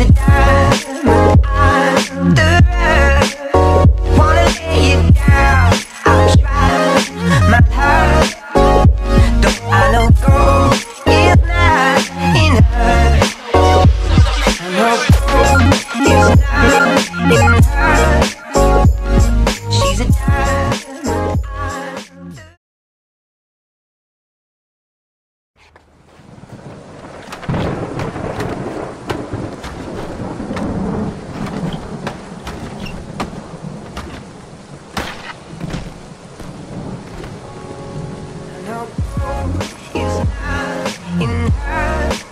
easy down. help. It's not enough.